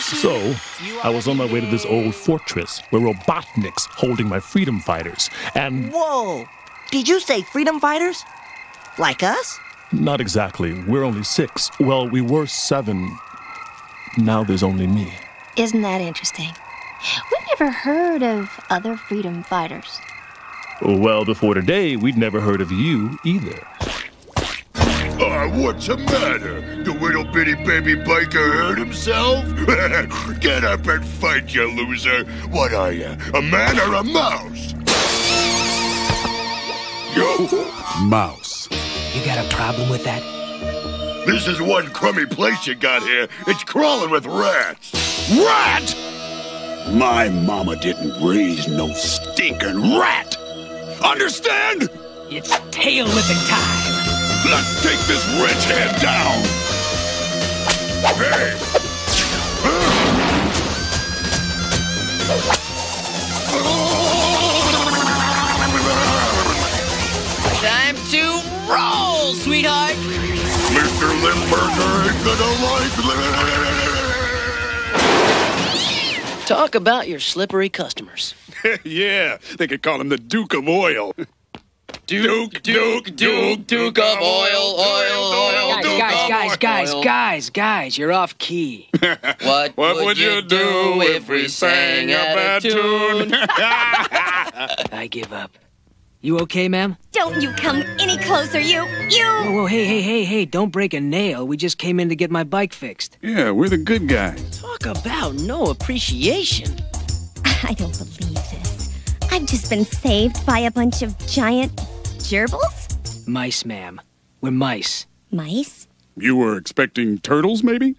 So, I was on my way to this old fortress where Robotnik's holding my freedom fighters, and Whoa! Did you say freedom fighters? Like us? not exactly. We're only six. Well, we were seven. Now there's only me. Isn't that interesting? We've never heard of other freedom fighters. Well, before today, we'd never heard of you either. Ah, what's the matter? The little bitty baby biker hurt himself? Get up and fight, you loser. What are you, a man or a mouse? Yo, Mouse. You got a problem with that? this is one crummy place you got here. It's crawling with rats. Rat? My mama didn't raise no stinking rat. Understand? It's tail whipping time. Let's take this wretch head down. Hey! Time to roll, sweetheart. Mr. Limburger ain't gonna like Talk about your slippery customers. yeah, they could call him the Duke of Oil. Duke, Duke, Duke, Duke of oil, oil, oil. Guys, guys, guys, guys, guys, guys, you're off key. What, What would you do if we sang a bad tune? I give up. You okay, ma'am? Don't you come any closer, you! You! Whoa, whoa, hey, hey, hey, hey, don't break a nail. We just came in to get my bike fixed. yeah, we're the good guys. Talk about no appreciation. I don't believe this. I've just been saved by a bunch of giant gerbils? Mice, ma'am. We're mice. Mice? You were expecting turtles, maybe?